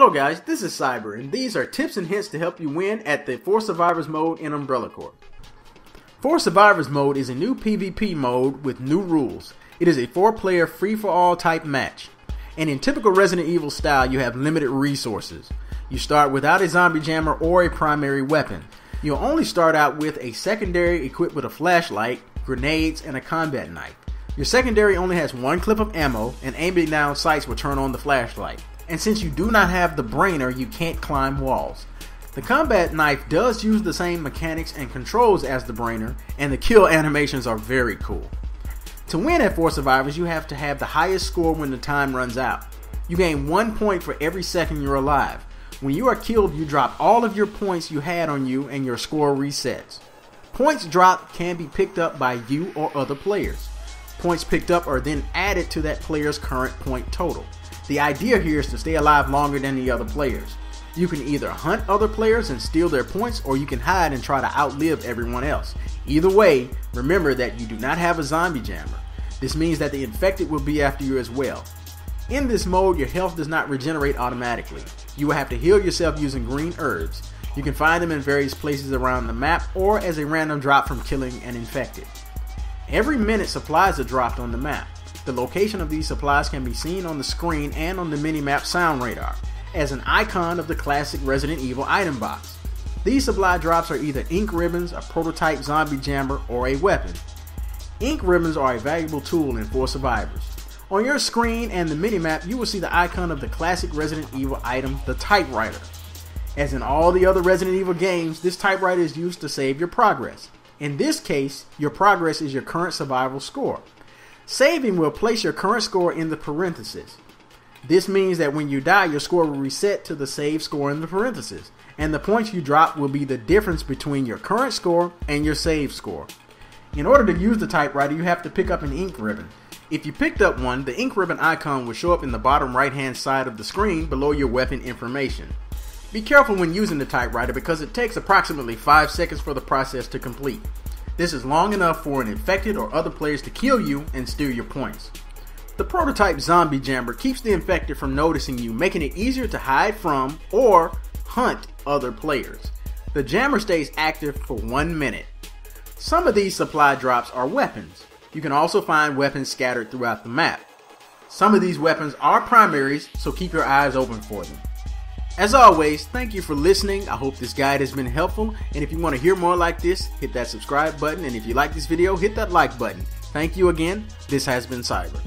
Hello guys, this is Psiber, and these are tips and hints to help you win at the 4 Survivors mode in Umbrella Corps. 4 Survivors mode is a new PvP mode with new rules. It is a 4-player free-for-all type match. And in typical Resident Evil style, you have limited resources. You start without a zombie jammer or a primary weapon. You'll only start out with a secondary equipped with a flashlight, grenades, and a combat knife. Your secondary only has one clip of ammo, and aiming down sights will turn on the flashlight and since you do not have the brainer, you can't climb walls. The combat knife does use the same mechanics and controls as the brainer, and the kill animations are very cool. To win at 4 Survivors, you have to have the highest score when the time runs out. You gain 1 point for every second you're alive. When you are killed, you drop all of your points you had on you and your score resets. Points dropped can be picked up by you or other players. Points picked up are then added to that player's current point total. The idea here is to stay alive longer than the other players. You can either hunt other players and steal their points, or you can hide and try to outlive everyone else. Either way, remember that you do not have a zombie jammer. This means that the infected will be after you as well. In this mode, your health does not regenerate automatically. You will have to heal yourself using green herbs. You can find them in various places around the map or as a random drop from killing an infected. Every minute supplies are dropped on the map. The location of these supplies can be seen on the screen and on the minimap sound radar as an icon of the classic Resident Evil item box. These supply drops are either ink ribbons, a prototype zombie jammer, or a weapon. Ink ribbons are a valuable tool in 4 Survivors. On your screen and the minimap, you will see the icon of the classic Resident Evil item, the typewriter. As in all the other Resident Evil games, this typewriter is used to save your progress. In this case, your progress is your current survival score. Saving will place your current score in the parentheses. This means that when you die, your score will reset to the save score in the parentheses, and the points you drop will be the difference between your current score and your save score. In order to use the typewriter, you have to pick up an ink ribbon. If you picked up one, the ink ribbon icon will show up in the bottom right hand side of the screen below your weapon information. Be careful when using the typewriter because it takes approximately 5 seconds for the process to complete. This is long enough for an infected or other players to kill you and steal your points. The prototype zombie jammer keeps the infected from noticing you, making it easier to hide from or hunt other players. The jammer stays active for one minute. Some of these supply drops are weapons. You can also find weapons scattered throughout the map. Some of these weapons are primaries, so keep your eyes open for them. As always, thank you for listening. I hope this guide has been helpful. And if you want to hear more like this, hit that subscribe button. And if you like this video, hit that like button. Thank you again. This has been Psiber.